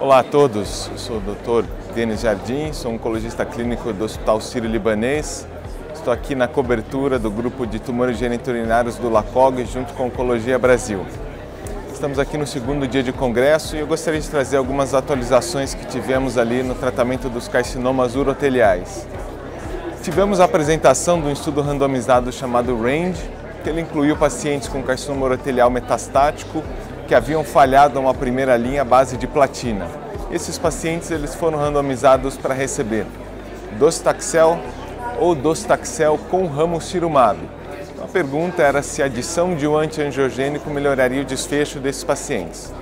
Olá a todos, eu sou o Dr. Denis Jardim, sou oncologista clínico do Hospital Sírio-Libanês. Estou aqui na cobertura do grupo de tumores geniturinários do LACOG junto com Oncologia Brasil. Estamos aqui no segundo dia de congresso e eu gostaria de trazer algumas atualizações que tivemos ali no tratamento dos carcinomas uroteliais. Tivemos a apresentação de um estudo randomizado chamado RANGE, que ele incluiu pacientes com carcinoma urotelial metastático que haviam falhado uma primeira linha base de platina. Esses pacientes eles foram randomizados para receber docetaxel ou docetaxel com ramucirumab. A pergunta era se a adição de um antiangiogênico melhoraria o desfecho desses pacientes.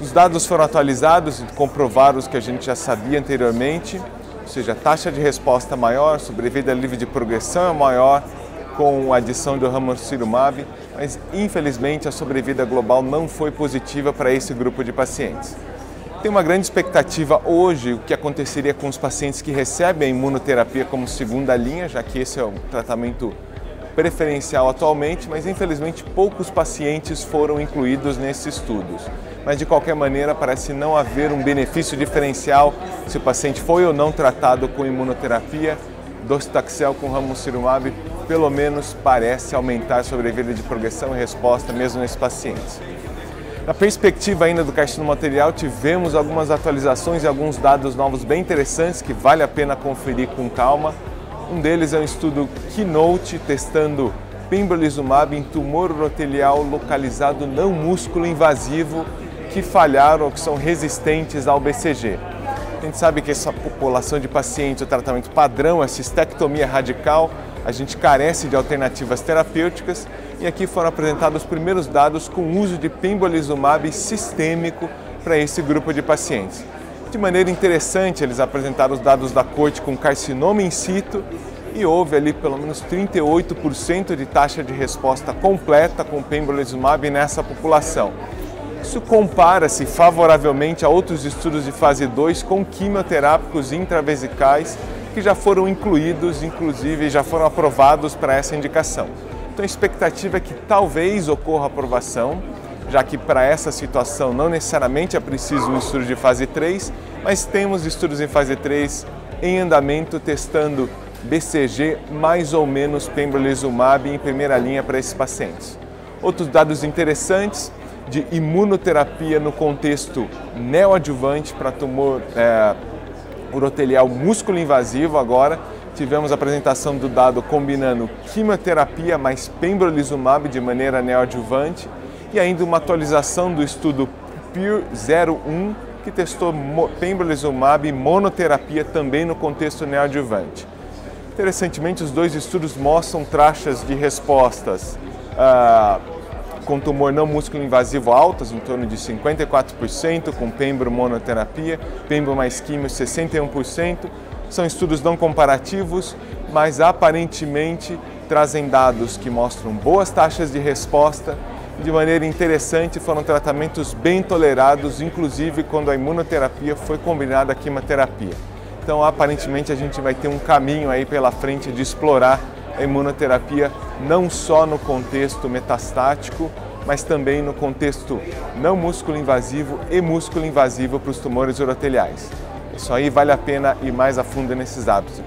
Os dados foram atualizados e comprovaram os que a gente já sabia anteriormente, ou seja, a taxa de resposta maior, sobrevida livre de progressão é maior com a adição do ramucirumab, mas infelizmente a sobrevida global não foi positiva para esse grupo de pacientes. Tem uma grande expectativa hoje o que aconteceria com os pacientes que recebem a imunoterapia como segunda linha, já que esse é o tratamento preferencial atualmente, mas infelizmente poucos pacientes foram incluídos nesses estudos. Mas de qualquer maneira parece não haver um benefício diferencial se o paciente foi ou não tratado com imunoterapia. Docetaxel com ramucirumab pelo menos parece aumentar a sobrevida de progressão e resposta mesmo nesses pacientes. Na perspectiva ainda do carcinoma material, tivemos algumas atualizações e alguns dados novos bem interessantes que vale a pena conferir com calma. Um deles é um estudo Keynote testando pembrolizumab em tumor urotelial localizado não músculo invasivo que falharam ou que são resistentes ao BCG. A gente sabe que essa população de pacientes, o tratamento padrão é cistectomia radical, a gente carece de alternativas terapêuticas e aqui foram apresentados os primeiros dados com o uso de pembrolizumab sistêmico para esse grupo de pacientes. De maneira interessante, eles apresentaram os dados da corte com carcinoma in situ e houve ali pelo menos 38% de taxa de resposta completa com pembrolizumab nessa população. Isso compara-se favoravelmente a outros estudos de fase 2 com quimioterápicos intravesicais que já foram incluídos, inclusive já foram aprovados para essa indicação. Então a expectativa é que talvez ocorra aprovação, já que para essa situação não necessariamente é preciso um estudo de fase 3, mas temos estudos em fase 3 em andamento testando BCG mais ou menos pembrolizumab em primeira linha para esses pacientes. Outros dados interessantes de imunoterapia no contexto neoadjuvante para tumor é, urotelial músculo invasivo agora. Tivemos a apresentação do dado combinando quimioterapia mais pembrolizumab de maneira neoadjuvante e ainda uma atualização do estudo PIR 01 que testou pembrolizumab e monoterapia também no contexto neoadjuvante. Interessantemente, os dois estudos mostram taxas de respostas uh, com tumor não músculo invasivo altas, em torno de 54%, com pembro monoterapia, pembro mais químio 61%. São estudos não comparativos, mas aparentemente trazem dados que mostram boas taxas de resposta. De maneira interessante, foram tratamentos bem tolerados, inclusive quando a imunoterapia foi combinada à quimioterapia. Então, aparentemente, a gente vai ter um caminho aí pela frente de explorar a imunoterapia não só no contexto metastático, mas também no contexto não músculo invasivo e músculo invasivo para os tumores uroteliais. Isso aí vale a pena ir mais a fundo nesses dados.